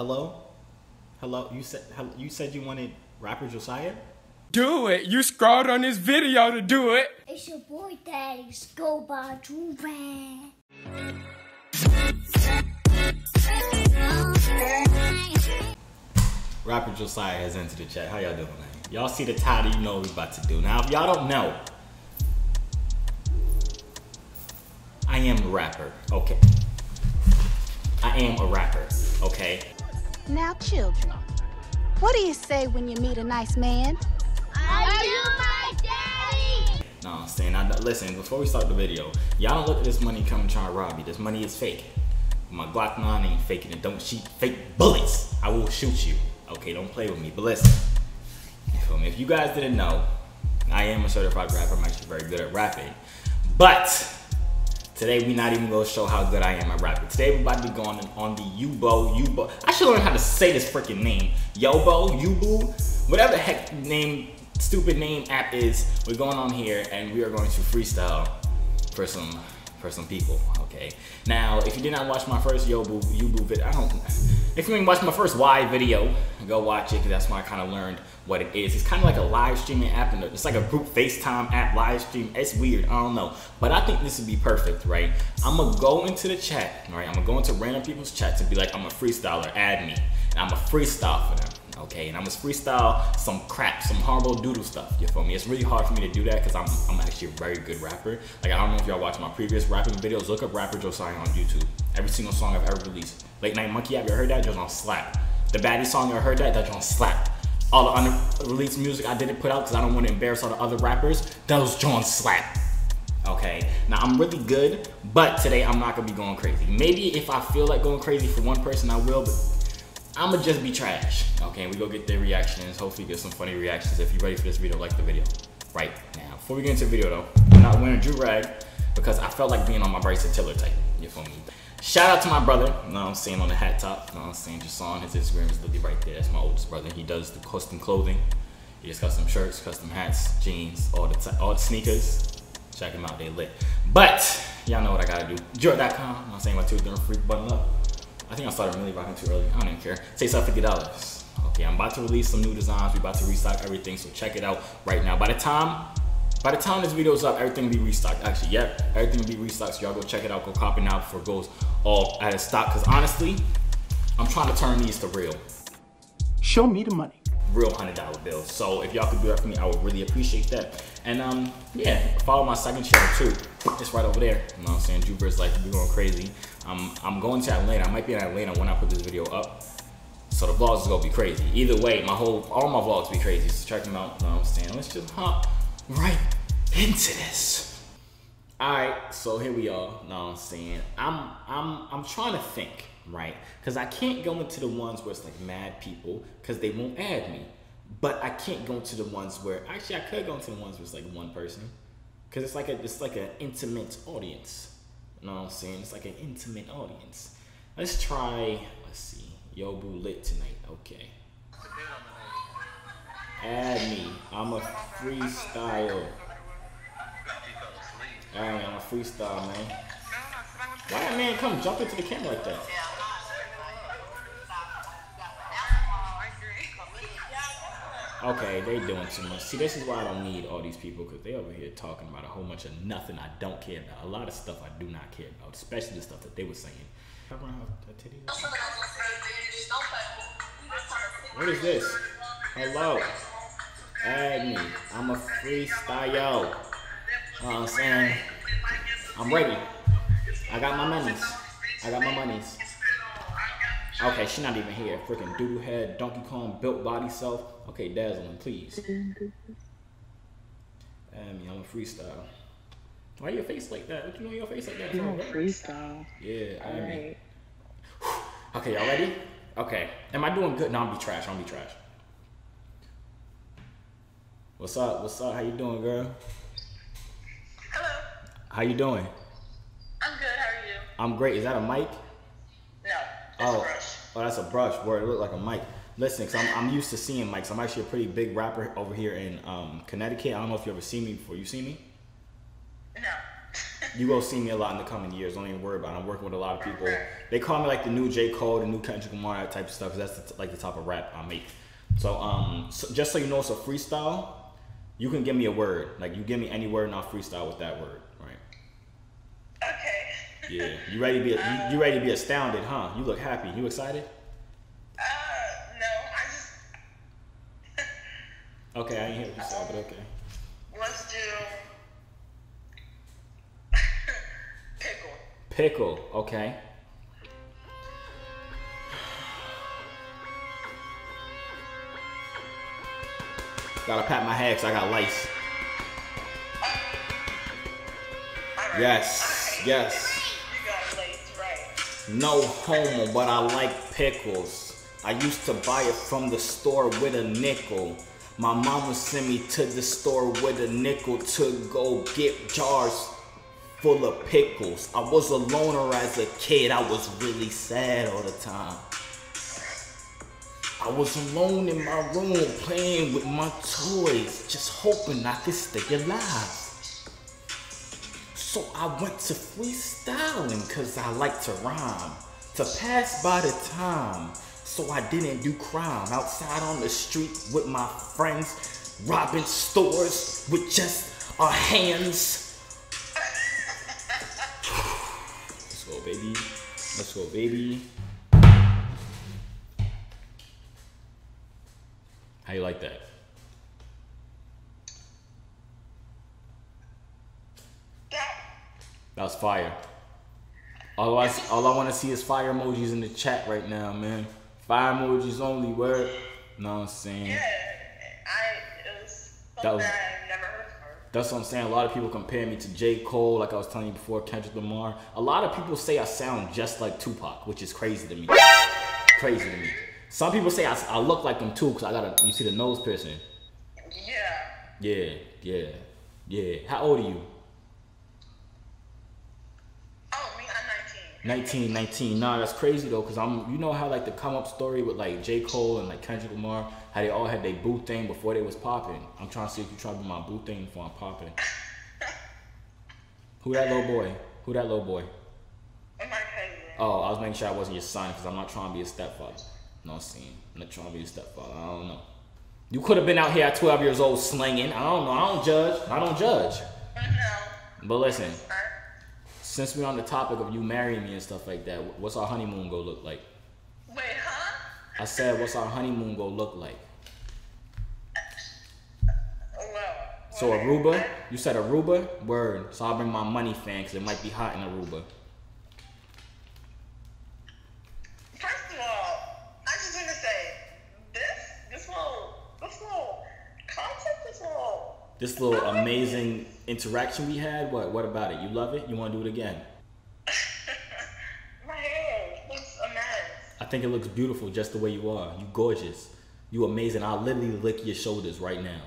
Hello? Hello? You said you said you wanted rapper Josiah? Do it. You scrolled on this video to do it. It's your boy Daddy Scobar Juvan. Rapper Josiah has entered the chat. How y'all doing, man? Y'all see the title, you know what we about to do. Now, if y'all don't know, I am a rapper, okay? I am a rapper, okay? Now, children, what do you say when you meet a nice man? Are you my daddy? No, I'm saying, I, listen, before we start the video, y'all don't look at this money coming trying to rob you. This money is fake. My Glock 9 ain't faking it. Don't shoot fake bullets. I will shoot you. Okay, don't play with me. But listen, you feel me? If you guys didn't know, I am a certified rapper. I'm actually very good at rapping. But today we not even gonna show how good I am at rapping. Today we're about to be going on the Yubo, Yubo. I should learn how to say this freaking name. Yobo, Yubu, whatever the heck name, stupid name app is. We're going on here and we are going to freestyle for some for some people. Okay. Now, if you did not watch my first Yobu Yubu video, I don't. If you didn't watch my first Y video, go watch it because that's when I kind of learned what it is. It's kind of like a live streaming app, and it's like a group FaceTime app, live stream. It's weird. I don't know, but I think this would be perfect, right? I'm gonna go into the chat, right? I'm gonna go into random people's chats and be like, I'm a freestyler, add me, and I'm a freestyle for them. Okay, and I'm gonna freestyle some crap, some horrible doodle stuff. You feel me? It's really hard for me to do that because I'm I'm actually a very good rapper. Like I don't know if y'all watch my previous rapping videos. Look up rapper Josiah on YouTube. Every single song I've ever released. Late Night Monkey, have you heard that? Just on slap. The Baddie song, you heard that? That's on slap. All the unreleased music I didn't put out because I don't want to embarrass all the other rappers. Those John slap. Okay, now I'm really good, but today I'm not gonna be going crazy. Maybe if I feel like going crazy for one person, I will, but I'ma just be trash. Okay, we go get their reactions. Hopefully get some funny reactions. If you're ready for this video, like the video right now. Before we get into the video though, I'm not wearing Joorag because I felt like being on my Bryson Tiller type. You feel me? Shout out to my brother, you know I'm saying, on the hat top. You know I'm saying? Just on his Instagram is literally right there. That's my oldest brother. He does the custom clothing. He does custom shirts, custom hats, jeans, all the all the sneakers. Check him out, they lit. But y'all know what I gotta do. Jordan.com, you know I'm saying? My two different freak button up. I think I started really rocking too early. I don't even care. Takes up fifty dollars. Okay, I'm about to release some new designs. We about to restock everything, so check it out right now. By the time, by the time this video's up, everything will be restocked. Actually, yep, everything will be restocked. So y'all go check it out. Go cop it now before it goes all out of stock. Cause honestly, I'm trying to turn these to real, Show me the money. real hundred dollar bills. So if y'all could do that for me, I would really appreciate that. And um, yeah, follow my second channel too. It's right over there. You know what I'm saying? Juber's like we going crazy. Um, I'm going to Atlanta. I might be in Atlanta when I put this video up. So the vlogs is gonna be crazy. Either way, my whole all my vlogs be crazy. So check them out. You know what I'm saying? Let's just hop right into this. Alright, so here we are. Know what I'm saying? I'm I'm I'm trying to think, right? Because I can't go into the ones where it's like mad people, because they won't add me. But I can't go into the ones where actually I could go into the ones where it's like one person. Cause it's like a it's like an intimate audience. You know what I'm saying? It's like an intimate audience. Let's try, let's see. Yobu lit tonight. Okay. Add me. I'm a freestyle. Alright, I'm a freestyle, man. Why that man come jump into the camera like that? Okay, they doing too much. See, this is why I don't need all these people because they over here talking about a whole bunch of nothing I don't care about. A lot of stuff I do not care about, especially the stuff that they were saying. What is this? Hello. Add me. I'm a freestyle. You know what I'm saying? I'm ready. I got my monies. I got my monies. Okay, she's not even here. Freaking doodle head, Donkey Kong, built body self. Okay, dazzling, please. Mm-hmm. Add me. I'm a freestyle. Why your face like that? What you know your face like that You for? bro? freestyle. Yeah, add me. Alright. Okay, y'all ready? Okay. Am I doing good? No, I'm be trash. I'm be trash. What's up? What's up? How you doing, girl? Hello. How you doing? I'm good. How are you? I'm great. Is that a mic? No. That's Oh, a brush. oh, that's a brush. Where it look like a mic. Listen, cause I'm, I'm used to seeing mics. I'm actually a pretty big rapper over here in um, Connecticut. I don't know if you ever seen me before. You see me? No. you gonna see me a lot in the coming years. Don't even worry about it. I'm working with a lot of people. They call me like the new J Cole, the new Kendrick Lamar, type of stuff. 'cause that's the, like the type of rap I make. So um, so just so you know, it's a freestyle. You can give me a word. Like you give me any word, and I'll freestyle with that word. Right? Okay. Yeah. You ready to be? You, you ready to be astounded, huh? You look happy. You excited? Uh, no, I just Okay, I ain't hear what you said, but okay. let's do pickle. Pickle. Okay. Gotta pat my head 'cause I got lice. Right. Yes, right. yes. Right? No homo, but I like pickles. I used to buy it from the store with a nickel. My would send me to the store with a nickel to go get jars full of pickles. I was a loner as a kid. I was really sad all the time. I was alone in my room playing with my toys, just hoping I could stay alive. So I went to freestyling cause I like to rhyme. To pass by the time. So I didn't do crime. Outside on the street with my friends, robbing stores with just our hands. Let's go, baby. Let's go, baby. How you like that? That was fire. All I, all I want to see is fire emojis in the chat right now, man. Fire emojis only, word. Know what I'm saying? yeah, I it was That was- that I never heard before. That's what I'm saying. A lot of people compare me to J. Cole, like I was telling you before, Kendrick Lamar. A lot of people say I sound just like Tupac, which is crazy to me. Crazy to me. Some people say I, I look like him too, because I got a, you see the nose piercing. Yeah. Yeah, yeah, yeah. How old are you? Oh, me, I'm 19. 19, 19. Nah, that's crazy though, cause I'm. You know how like the come up story with like J Cole and like Kendrick Lamar, how they all had their boo thing before they was popping. I'm trying to see if you try to do my boo thing before I'm popping. Who that little boy? Who that little boy? My cousin. Oh, I was making sure I wasn't your son, cause I'm not trying to be a stepfather. No, see, I'm not trying to be a stepfather. I don't know. You could have been out here at 12 years old slinging. I don't know. I don't judge. I don't judge. No. But listen, Alright. Since we're on the topic of you marrying me and stuff like that, what's our honeymoon gonna look like? Wait, huh? I said, what's our honeymoon gonna look like? Uh, well. So Aruba? You said Aruba? Word. So I'll bring my money fan because it might be hot in Aruba. First of all, I just want to say this, this little, this little concept, this little. This little amazing interaction we had, what? What about it? You love it? You want to do it again? My hair looks a mess. I think it looks beautiful just the way you are. You gorgeous. You amazing. I'll literally lick your shoulders right now.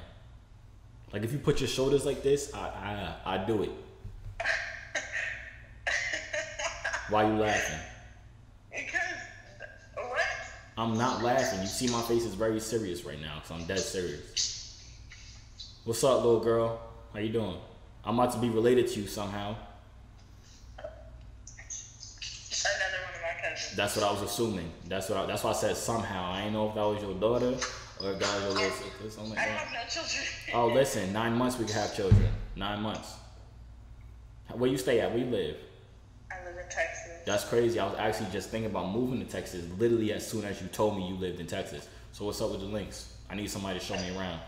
Like if you put your shoulders like this, I I I do it. Why you laughing? Because what? I'm not laughing. You see my face is very serious right now, so I'm dead serious. What's up, little girl? How you doing? I'm about to be related to you somehow. Another one of my cousins. That's what I was assuming. That's what I, that's why I said somehow. I didn't know if that was your daughter or if that was your little sister, I like that. have no children. Oh, listen, nine months we can have children. Nine months. Where you stay at? Where you live? I live in Texas. That's crazy. I was actually just thinking about moving to Texas literally as soon as you told me you lived in Texas. So what's up with the links? I need somebody to show me around.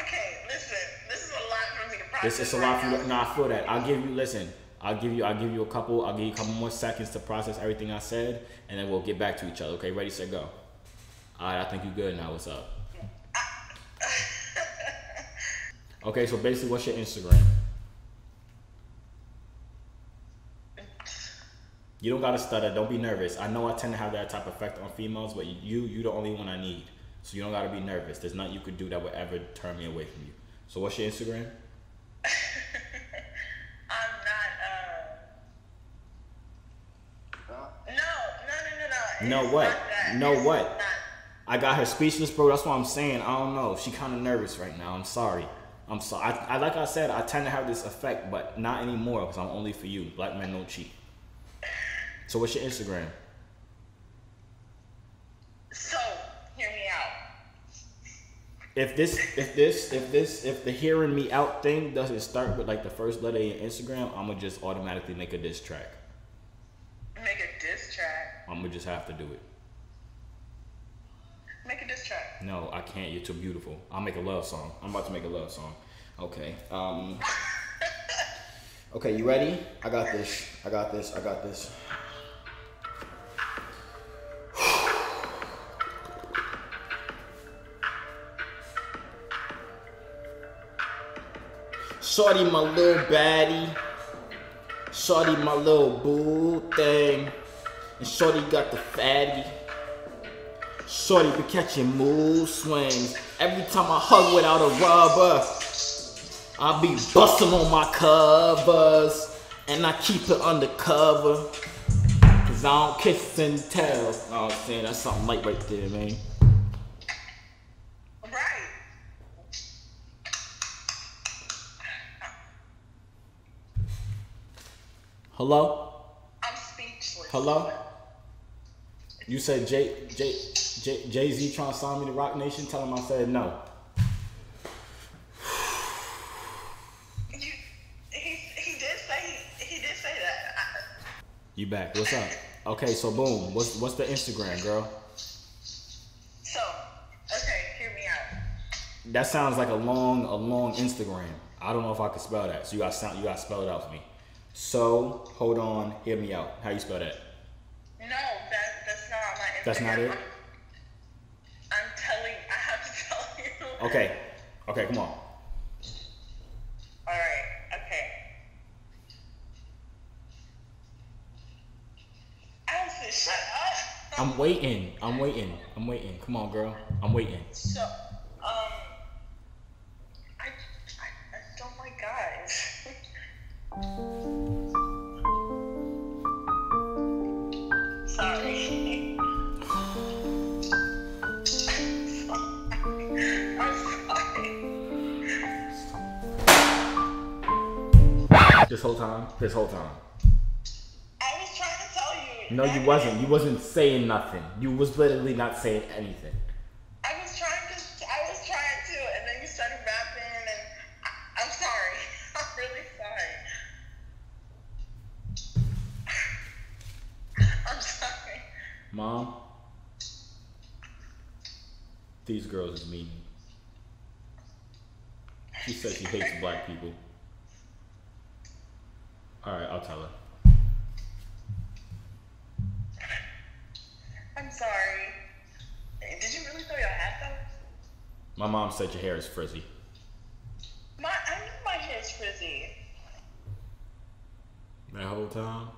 Okay, listen. This is a lot for me to process. This is a lot for you. No, I feel that. I'll give you. Listen, I'll give you. I'll give you a couple. I'll give you a couple more seconds to process everything I said, and then we'll get back to each other. Okay, ready, set, go. All right, I think you're good now. What's up? Okay, so basically, what's your Instagram? You don't gotta stutter. Don't be nervous. I know I tend to have that type of effect on females, but you—you're the only one I need. So you don't gotta be nervous. There's nothing you could do that would ever turn me away from you. So what's your Instagram? I'm not. Uh... No, no, no, no, no. No what? No It's what? Not... I got her speechless, bro. That's what I'm saying. I don't know. She kind of nervous right now. I'm sorry. I'm sorry. I, I like I said, I tend to have this effect, but not anymore because I'm only for you. Black men don't cheat. So what's your Instagram? So, hear me out. If this, if this, if this, if the hearing me out thing doesn't start with like the first letter in Instagram, I'm gonna just automatically make a diss track. Make a diss track. I'm gonna just have to do it. Make a diss track. No, I can't. You're too beautiful. I'll make a love song. I'm about to make a love song. Okay. Um. Okay, you ready? I got this. I got this. I got this. Shorty, my little baddie. Shorty, my little boo thing. And Shorty got the fatty. Shorty be catching mood swings. Every time I hug without a rubber, I be busting on my covers. And I keep it undercover. Cause I don't kiss and tell. Oh, saying that's something light right there, man. Right. Hello? I'm speechless. Hello? You said Jay Jay Jay, Jay Z trying to sign me to Roc Nation? Tell him I said no. You, he, he did say he did say that. You back? What's up? Okay, so boom. What's what's the Instagram, girl? so, okay, hear me out. That sounds like a long, a long Instagram. I don't know if I can spell that. So you got sound, you got spell it out for me. So hold on, hear me out. How you spell that? No, that that's not my Instagram. That's not it? I'm, I'm telling. I have to tell you. Okay, okay, come on. All right. Okay. Allison, shut up. I'm waiting. I'm waiting. I'm waiting. Come on, girl. I'm waiting. So, um, I, I, I don't like guys. This whole time. This whole time. I was trying to tell you. No, you wasn't. You wasn't saying nothing. You was literally not saying anything. I was trying to. I was trying to, and then you started rapping, and I, I'm sorry. I'm really sorry. I'm sorry. Mom, these girls is mean. She said she hates black people. I'll tell her. I'm sorry. Did you really throw your hat though? My mom said your hair is frizzy. My, I know my hair's frizzy. That whole time,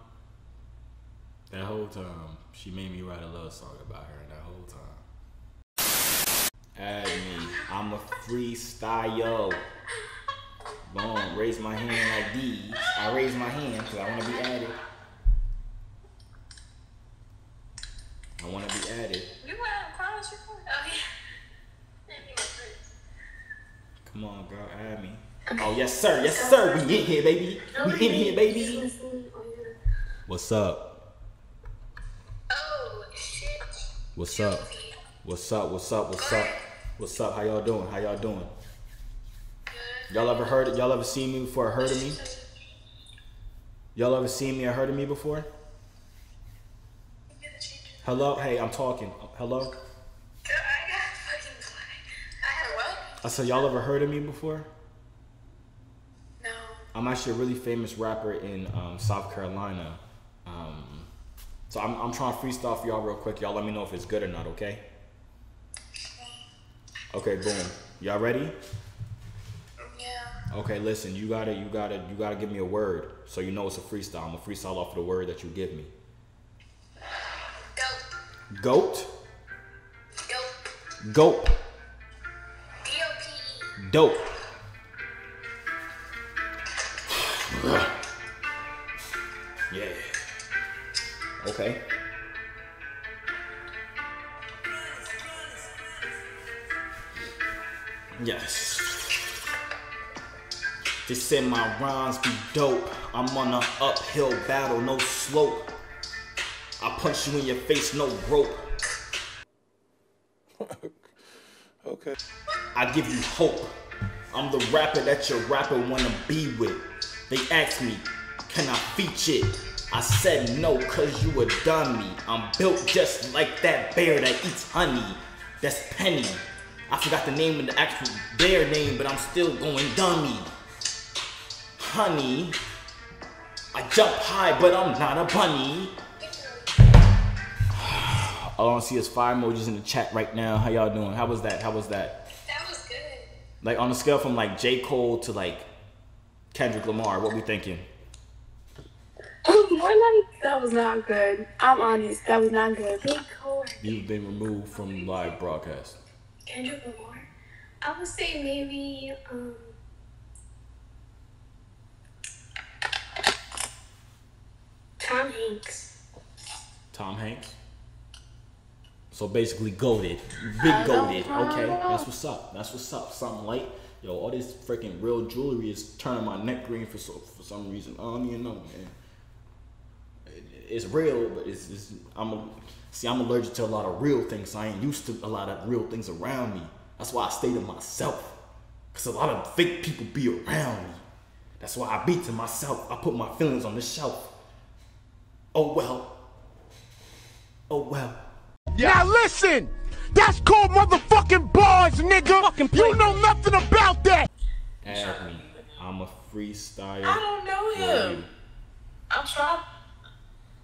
that whole time, she made me write a love song about her. That whole time. Add me. I'm a freestyle. Boom. Raise my hand like these. I raise my hand because I want to be added. I want to be added. You went out across your? Oh, yeah. Come on, girl. Add me. Oh, yes, sir. Yes, sir. We in here, baby. We in here, baby. What's up? Oh, shit. What's up? What's up? What's up? What's up? What's up? How y'all doing? How y'all doing? Y'all ever heard? Y'all ever seen me before? Heard of me? Y'all ever seen me or heard of me before? Hello? Hey, I'm talking. Hello? I got fucking flag. I had what? I said, y'all ever heard of me before? No. I'm actually a really famous rapper in um, South Carolina. Um, so I'm, I'm trying to freestyle for y'all real quick. Y'all let me know if it's good or not, okay? Okay, boom. Y'all ready? Okay, listen, you gotta, you gotta, you gotta give me a word so you know it's a freestyle. I'm gonna freestyle off of the word that you give me. Goat. Goat, Goat. goat, D-O-P-E. dope. Yeah. Okay. They said my rhymes be dope. I'm on an uphill battle, no slope. I punch you in your face, no rope. Okay. I give you hope. I'm the rapper that your rapper wanna be with. They asked me, can I feature it? I said no, cause you a dummy. I'm built just like that bear that eats honey. That's Penny. I forgot the name of the actual bear name, but I'm still going dummy. Honey. I jump high, but I'm not a bunny. All I don't see is fire emojis in the chat right now. How y'all doing? How was that? How was that? That was good. Like on a scale from like J. Cole to like Kendrick Lamar, what we thinking? More like that was not good. I'm honest, that was not good. Big Cole. You've been removed from live broadcast. Kendrick Lamar. I would say maybe um Tom Hanks. Tom Hanks. So basically goaded. Big goaded. Okay, that's what's up. That's what's up. Something light. Yo, all this freaking real jewelry is turning my neck green for so, for some reason. I don't even know, man. It- It's real, but it's, it's I'm a, see I'm allergic to a lot of real things. So I ain't used to a lot of real things around me. That's why I stay to myself. Cause a lot of fake people be around me. That's why I be to myself. I put my feelings on the shelf. Oh well. Oh well. Now listen, that's called motherfucking bars, nigga. you know nothing about that. Add me. I'm a freestyler. I don't know him. you. I'm trying.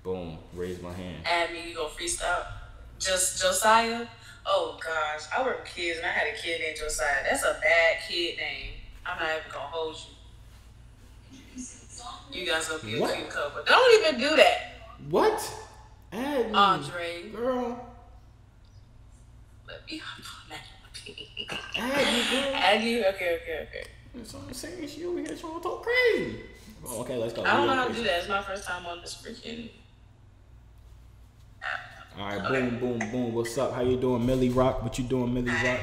Boom. Raise my hand. Add me, you go freestyle. Just Josiah. Oh gosh, I work with kids and I had a kid named Josiah. That's a bad kid name. I'm not even gonna hold you. You guys will be a What? cute couple. Don't even do that, What? Add me. Andre. Girl. Let me Add me, girl. add you. Okay, okay, okay. That's what I'm saying. She over here trying to talk crazy. Oh, okay, let's go. I don't know how to do crazy. that. It's my first time on this freaking. All right, boom, boom, boom. What's up? How you doing, Millie Rock? What you doing, Millie Rock?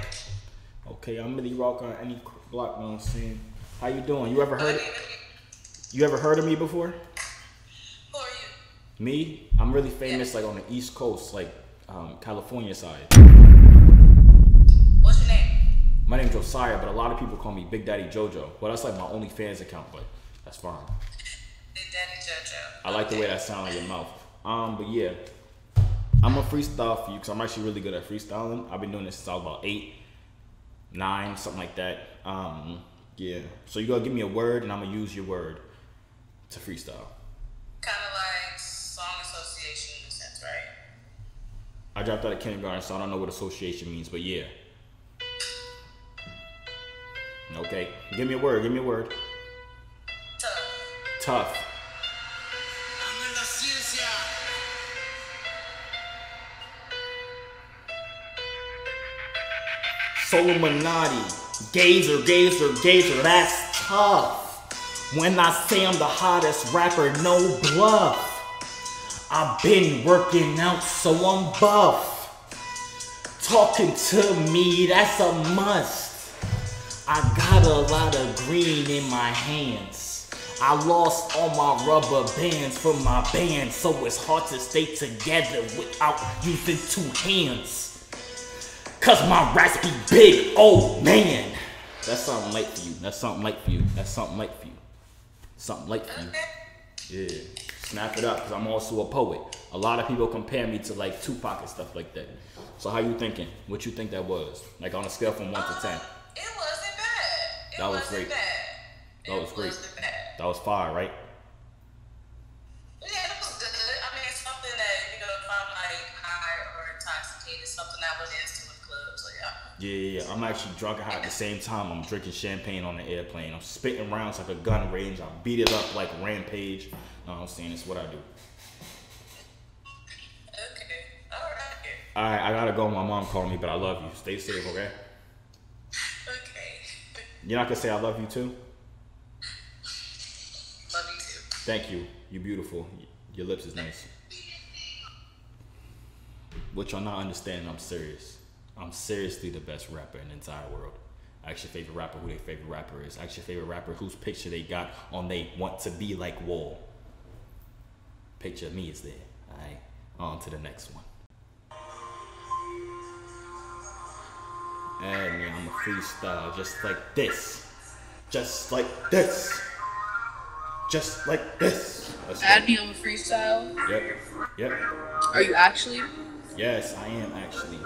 Okay, I'm Millie Rock on any block. Know what I'm saying? How you doing? You ever heard? You ever heard of me before? Who are you? Me? I'm really famous, like on the East Coast, like um, California side. What's your name? My name's Josiah, but a lot of people call me Big Daddy JoJo. Well, that's like my OnlyFans account, but that's fine. Big Daddy JoJo. I like the way that sounds in your mouth. Um, but yeah, I'm a freestyle for you because I'm actually really good at freestyling. I've been doing this since I was about eight, nine, something like that. Um, yeah. So you gotta give me a word, and I'm gonna use your word to freestyle. Kind of like song association in a sense, right? I dropped out of kindergarten, so I don't know what association means, but yeah. Okay, give me a word. Give me a word. Tough. Tough. Solomonati, gazer, gazer, gazer, that's tough. When I say I'm the hottest rapper, no bluff. I've been working out, so I'm buff. Talking to me, that's a must. I got a lot of green in my hands. I lost all my rubber bands from my band, so it's hard to stay together without using two hands. Cause my raps be big, oh man. That's something light for you. That's something light for you. That's something light for you. Something light for you. Yeah. Snap it up, because I'm also a poet. A lot of people compare me to like Tupac and stuff like that. So how you thinking? What you think that was? Like on a scale from one to ten. It wasn't bad. It That was wasn't great. Bad. That it was great. Wasn't bad. That was fire, right? Yeah, it was good. I mean, it's something that you know, if I'm like high or intoxicated, something I would dance to in clubs. So yeah. Yeah, yeah, yeah. I'm actually drunk and high at the same time. I'm drinking champagne on the airplane. I'm spitting rounds like a gun range. I beat it up like Rampage. No, I'm saying it's what I do. Okay. All right. All right, I gotta go. My mom called me, but I love you. Stay safe, okay? Okay. You're not gonna say I love you too? Love you too. Thank you. You're beautiful. Your lips is nice. What y'all not understanding, I'm serious. I'm seriously the best rapper in the entire world. Ask your favorite rapper who their favorite rapper is. Ask your favorite rapper whose picture they got on they want to be like wall. Picture of me is there. Alright. On to the next one. And yeah, I'm a freestyle just like this. Just like this. Just like this. Let's Add go. me on a freestyle. Yep. Yep. Are you actually? Yes, I am actually.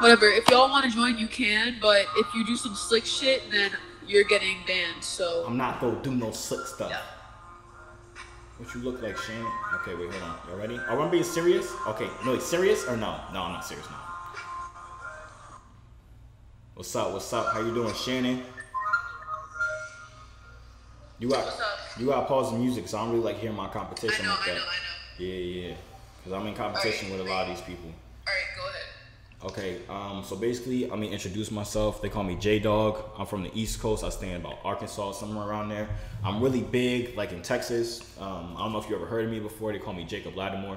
Whatever. If y'all want to join, you can. But if you do some slick shit, then you're getting banned. So I'm not gonna do no slick stuff. What you look like, Shannon? Okay, wait, hold on. Y'all ready? Oh, Are we being serious? Okay, no, wait, serious or no? No, I'm not serious now. What's up? What's up? How you doing, Shannon? You got you got to pause the music, so I don't really like hearing my competition I know, like I that. know, I know. Yeah, yeah. Cause I'm in competition with a lot of these people. All right, go ahead. Okay, um, so basically, let me introduce myself. They call me J Dog. I'm from the East Coast. I stay in about Arkansas, somewhere around there. I'm really big, like in Texas. Um, I don't know if you ever heard of me before. They call me Jacob Lattimore.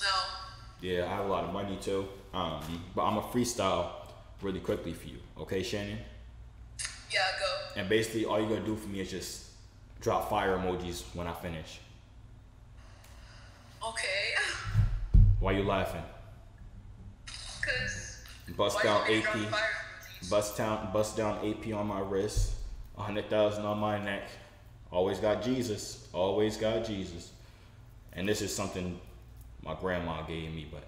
No. Yeah, I have a lot of money too. Um, but I'm a freestyle really quickly for you. Okay, Shannon? Yeah, go. And basically, all you're gonna do for me is just drop fire emojis when I finish. Okay. Why you laughing? Cause. Bust down you want me to AP. drop fire emojis? Bust down, bust down AP on my wrist, a hundred thousand on my neck. Always got Jesus. Always got Jesus. And this is something my grandma gave me, but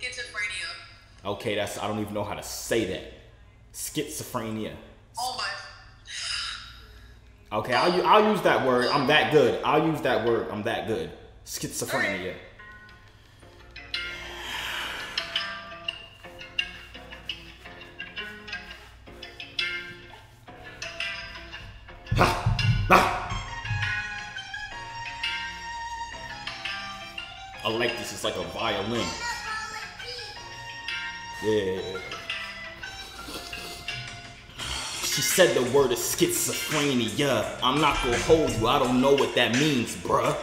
Schizophrenia. okay, that's I don't even know how to say that. Schizophrenia. Oh my. Okay, I'll, I'll use that word. I'm that good. I'll use that word. I'm that good. Schizophrenia. I like this. It's like a violin. Yeah. She said the word is schizophrenia. I'm not gonna hold you, I don't know what that means, bruh.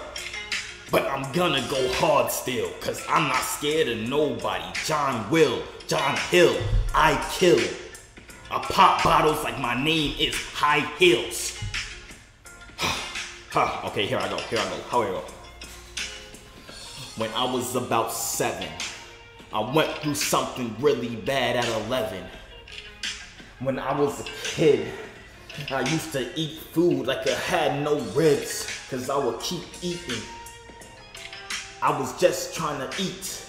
But I'm gonna go hard still, cause I'm not scared of nobody. John Will, John Hill, I kill. I pop bottles like my name is High Heels. Huh, okay, here I go, here I go, here I go. When I was about seven, I went through something really bad at 11. When I was a kid, I used to eat food like I had no ribs, cause I would keep eating. I was just trying to eat.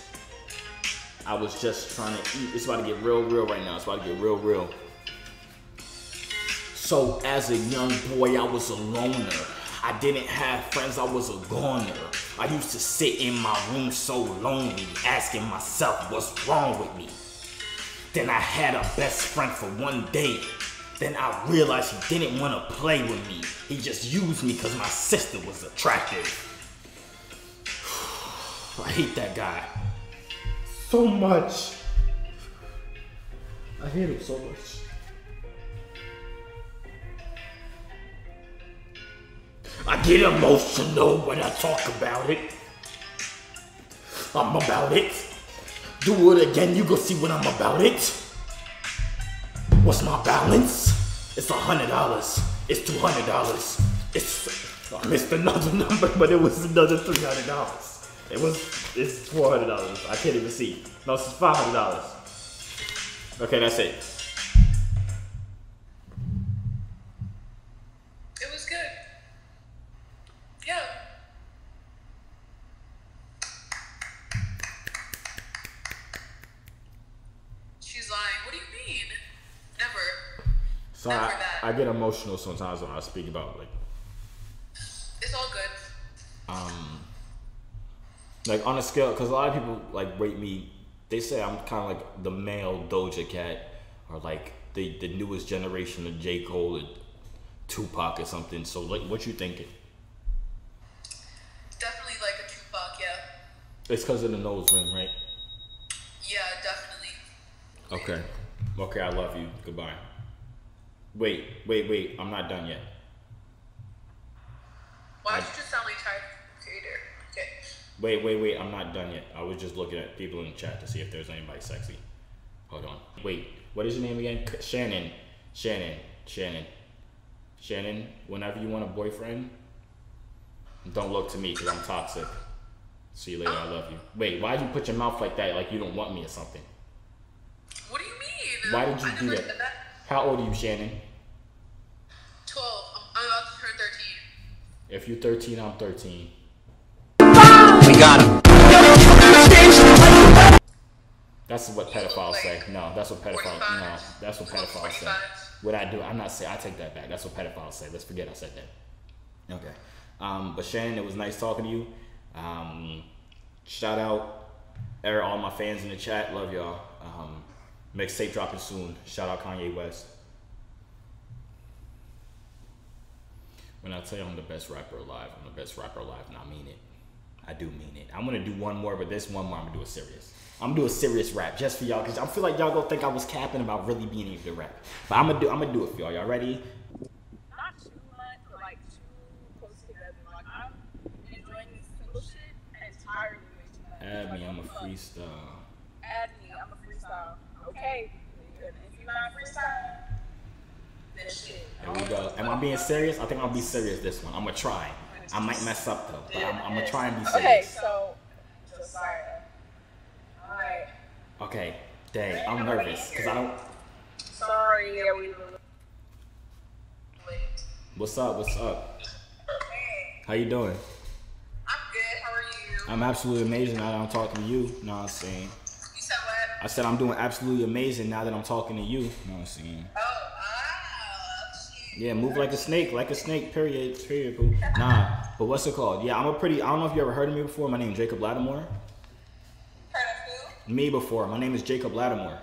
I was just trying to eat. It's about to get real, real right now. It's about to get real, real. So, as a young boy, I was a loner. I didn't have friends, I was a goner. I used to sit in my room so lonely, asking myself what's wrong with me. Then I had a best friend for one day. Then I realized he didn't want to play with me. He just used me because my sister was attractive. I hate that guy. So much. I hate him so much. I get emotional when I talk about it. I'm about it. Do it again, you go see what I'm about it. What's my balance? It's a hundred dollars. It's two hundred dollars. It's I missed another number, but it was another three hundred dollars. It was it's four hundred dollars. I can't even see. No, it's five hundred dollars. Okay, that's it. It was good. Yeah. She's lying. What do you mean? Never. So I. I get emotional sometimes when I speak about like It's all good. um like on a scale because a lot of people like rate me they say i'm kind of like the male doja cat or like the the newest generation of j cole or tupac or something so like what you thinking Definitely like a Tupac, yeah. it's because of the nose ring right Yeah, definitely. okay okay i love you goodbye wait wait wait i'm not done yet Why did you just sound like Tyler Creator? Okay. wait wait wait i'm not done yet i was just looking at people in the chat to see if there's anybody sexy hold on wait What is your name again? Shannon. Shannon. Shannon. Shannon. Whenever you want a boyfriend, don't look to me because I'm toxic. See you later. I love you. Wait, why'd you put your mouth like that? Like you don't want me or something? What do you mean? Why did you I do that? Said that. How old are you, Shannon? 12. I'm, I'm about to turn 13. If you're 13, I'm 13. We got him. That's what pedophiles like say. No, that's what pedophiles. 45? No, that's what You look pedophiles say. What I do, I'm not saying. I take that back. That's what pedophiles say. Let's forget I said that. Okay. Um, but Shannon, it was nice talking to you. Um, shout out, er, all my fans in the chat. Love y'all. Um, mixtape dropping soon. Shout out Kanye West. When I tell you I'm the best rapper alive, I'm the best rapper alive, and I mean it. I do mean it. I'm gonna do one more, but this one more I'm gonna do a serious. I'm gonna do a serious rap just for y'all, cause I feel like y'all gonna think I was capping about really being able to rap. But I'm gonna do I'm gonna do it for y'all. Y'all ready? Not too much, like too close together. Like I'm enjoying this Okay. If you're not freestyle, then shit. There we go. Am I being serious? I think I'll be serious this one. I'm gonna try. I might mess up though, but I'm, I'm gonna try and be serious. Okay, so Josiah. Alright. Okay. Dang, I'm nervous, cause I don't. Sorry, yeah, we. What's up? What's up? How you doing? I'm good. How are you? I'm absolutely amazing that I'm talking to you. What I'm saying? You? I said I'm doing absolutely amazing now that I'm talking to you. Know what I'm saying? Oh, shit. Yeah, move like a snake, like a snake. Period. Period. Boo. Nah, but what's it called? Yeah, I'm a pretty. I don't know if you ever heard of me before. My name is Jacob Lattimore. Heard of who? Me before. My name is Jacob Lattimore.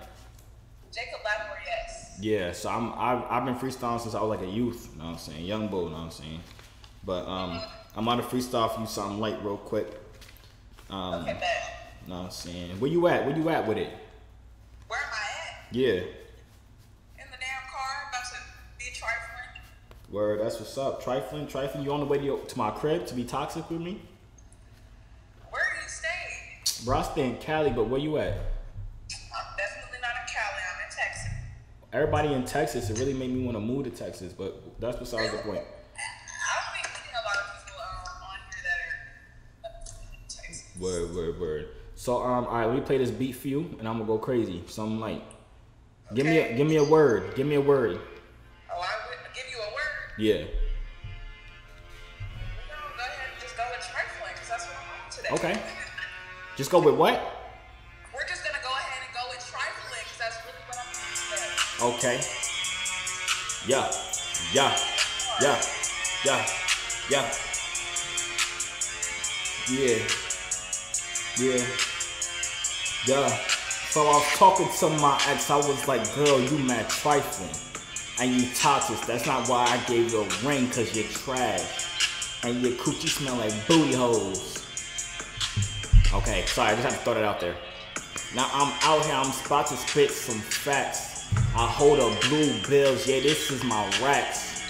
Jacob Lattimore, yes. Yeah, so I'm. I've, I've been freestyling since I was like a youth. You Know what I'm saying? Young bull. Know what I'm saying? But um, I'm on to freestyle for you something light real quick. Um, Okay, bet. know what I'm saying? Where you at? Where you at with it? Where am I at? Yeah. In the damn car, about to be trifling. Word. That's what's up. Trifling, trifling. You on the way to, your, to my crib to be toxic with me? Where are you staying? Bro, I stay in Cali, but where you at? I'm definitely not in Cali. I'm in Texas. Everybody in Texas, it really made me want to move to Texas, but that's besides the point. I don't be meeting a lot of people um, on here that are uh. Word, word, word. So um, all right, let me play this beat for you, and I'm gonna go crazy. Something like, give me a, give me a word, give me a word. Oh, I would give you a word. Yeah. Go ahead and just go with trifling because that's what I'm on today. Okay. Just go with what? We're just gonna go ahead and go with trifling because that's really what I'm on today. Okay. Yeah, yeah, yeah, yeah, yeah, yeah, yeah, yeah. So I was talking to my ex. I was like, "Girl, you mad trifling, and you toxic. That's not why I gave you a ring, cause you're trash, and your coochie smell like booty holes." Okay, sorry, I just had to throw that out there. Now I'm out here, I'm about to spit some facts. I hold up blue bills, yeah, this is my racks.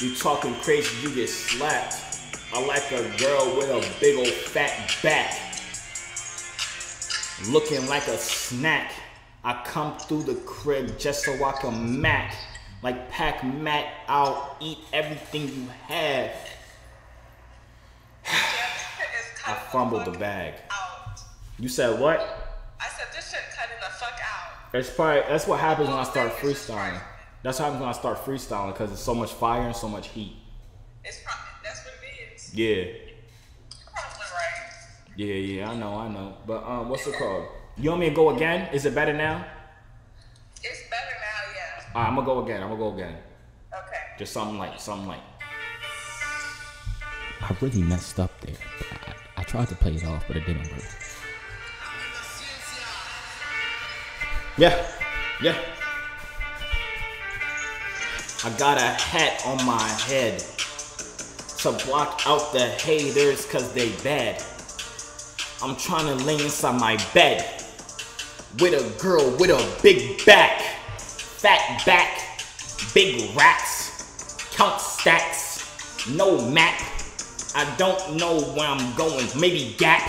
You talking crazy, you get slapped. I like a girl with a big old fat back. Looking like a snack. I come through the crib just so I can mac. Like Pac Mac, I'll eat everything you have. I fumbled the bag. Out. You said what? I said this shit cutting the fuck out. It's probably that's what happens when I start freestyling. That's what happens when I start freestyling because it's so much fire and so much heat. It's probably that's what it is. Yeah. Yeah, yeah. I know, I know. But um, what's it called? You want me to go again? Is it better now? It's better now, yeah. Alright, I'm gonna go again. I'm gonna go again. Okay. Just something like, something like. I really messed up there. I, I tried to play it off, but it didn't work. Yeah, yeah. I got a hat on my head to block out the haters cause they bad. I'm trying to lay inside my bed with a girl with a big back, fat back, big racks, count stacks, no map. I don't know where I'm going, maybe Gap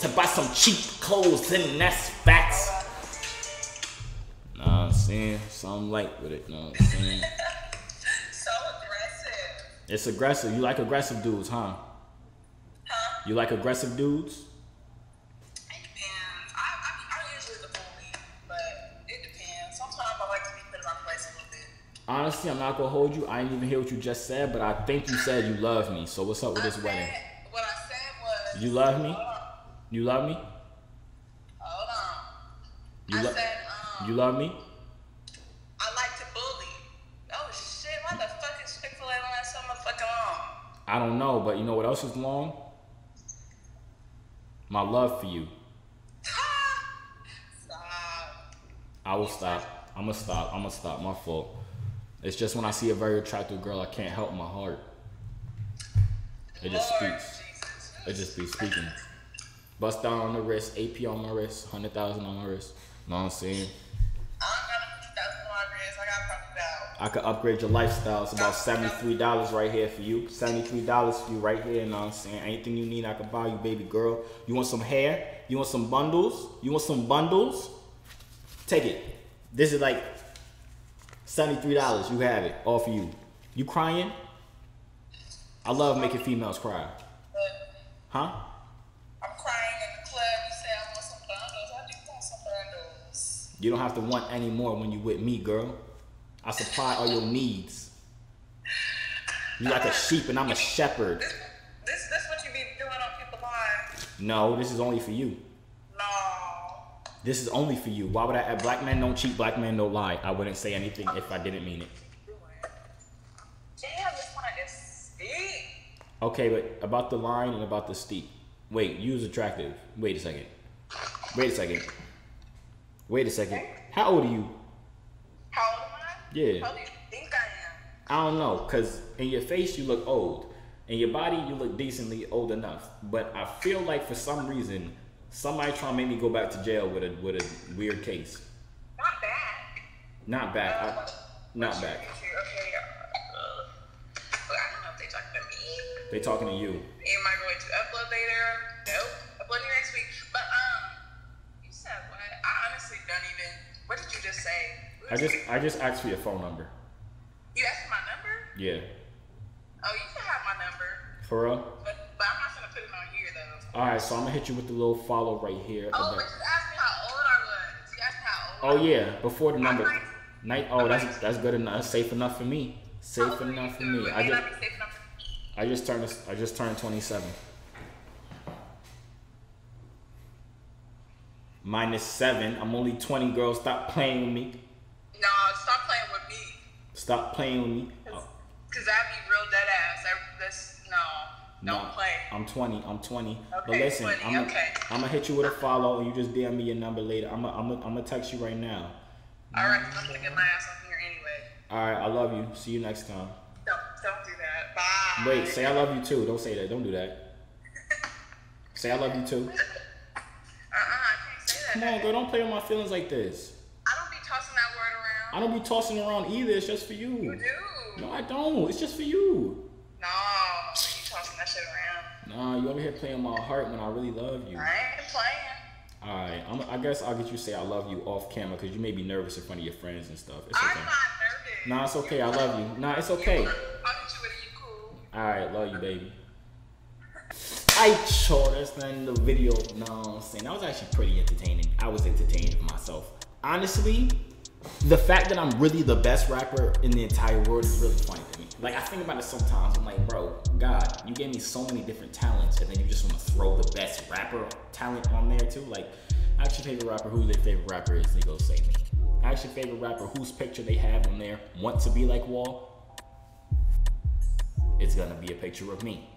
to buy some cheap clothes and that's facts. Nah, I'm saying? Something light with it, what I'm saying? So aggressive. It's aggressive. You like aggressive dudes, huh? Huh? You like aggressive dudes? Honestly, I'm not gonna hold you. I didn't even hear what you just said, but I think you said you love me. So what's up with this I wedding? What I said was. You love me? You love me? Hold on. You I lo- said, um, You love me? I like to bully. Oh shit, why the fuck is Chick fil A line so motherfucking long? I don't know, but you know what else is long? My love for you. Stop. I will stop. I'm gonna stop. I'm gonna stop. My fault. It's just when I see a very attractive girl, I can't help my heart. It just Lord speaks. Jesus. It just be speaking. Bust down on the wrist, AP on my wrist, hundred thousand on my wrist. Know what I'm saying? I don't got a fifty thousand dollar wrist. I got fucked out. I could upgrade your lifestyle. It's about seventy-three dollars right here for you. Seventy-three dollars for you right here. You know what I'm saying? Anything you need, I can buy you, baby girl. You want some hair? You want some bundles? You want some bundles? Take it. This is like seventy-three dollars. You have it, all for you. You crying? I love making females cry. Huh? I'm crying in the club. You say I want some bundles. I do want some bundles. You don't have to want any more when you with me, girl. I supply all your needs. You like a sheep and I'm a shepherd. This, this, this what you be doing on people's lives. No, this is only for you. This is only for you. Why would I? add Black men don't cheat. Black men don't lie. I wouldn't say anything if I didn't mean it. Damn, this one is steep. Okay, but about the line and about the steep. Wait, you was attractive. Wait a second. Wait a second. Wait a second. How old are you? How old am I? Yeah. How old do you think I am? I don't know, cause in your face you look old. In your body you look decently old enough. But I feel like for some reason somebody trying to make me go back to jail with a with a weird case. Not bad. Not back. I, Uh, not back. Okay. Uh, but I don't know if they talking to me. They talking to you. Am I going to upload later? Nope. Uploading next week. But um, you said what? I honestly don't even. What did you just say? I just I just asked for your phone number. you asked for my number? Yeah. Oh, you can have my number, For real? but but I'm not gonna put it on here though. All right, so I'm gonna hit you with the little follow right here. Oh, but you asked me how old I was. You asked me how Oh. I yeah, before the number. Night. Oh, that's that's good enough. That's safe enough for me. Safe enough for me. I just not be safe enough for me. I just turned I just turned 27. Minus seven. I'm only 20. Girls, stop playing with me. No, stop playing with me. Stop playing with me. Oh, Cause I'd be real dead ass. That, that's no, don't no, play. I'm 20. I'm 20. but listen, 20, I'm gonna okay. I'm gonna hit you with a follow, and you just DM me your number later. I'm gonna I'm gonna I'm gonna text you right now. All right, I'm gonna get my ass on here anyway. All right, I love you. See you next time. Don't don't do that. Bye. Wait, say I love you too. Don't say that. Don't do that. Say I love you too. Uh uh I can't say that. Come on, girl. Don't play with my feelings like this. I don't be tossing that word around. I don't be tossing around either. It's just for you. You do. No, I don't. It's just for you tossing that shit around. Nah, you over here playing my heart when I really love you. I ain't playing. All right, I'm, I guess I'll get you to say I love you off camera because you may be nervous in front of your friends and stuff. It's I'm not nervous. Nah, it's okay. I love you. Nah, it's okay. I'll hit you with. You cool. All right, love you, baby. I sure that's the end of the video. No, I'm saying that was actually pretty entertaining. I was entertained myself. Honestly, the fact that I'm really the best rapper in the entire world is really funny. Like I think about it sometimes. I'm like, bro, God, you gave me so many different talents, and then you just want to throw the best rapper talent on there too. Like, ask your favorite rapper who their favorite rapper is. They go say me. Ask your favorite rapper whose picture they have on there. Want to be like Wall? It's gonna be a picture of me.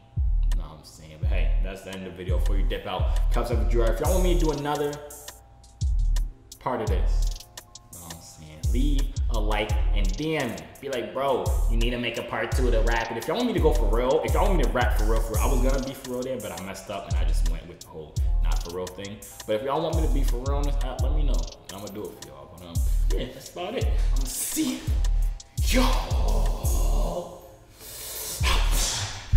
No, I'm saying, but hey, that's the end of the video. Before you dip out, comes up with Drew. If y'all want me to do another part of this, leave a like and DM me. Be like, bro, you need to make a part two of the rap. And if y'all want me to go for real, if y'all want me to rap for real, for real, I was gonna be for real there, but I messed up and I just went with the whole not for real thing. But if y'all want me to be for real on this app, let me know. I'm gonna do it for y'all. But um, yeah, that's about it. I'm gonna see y'all.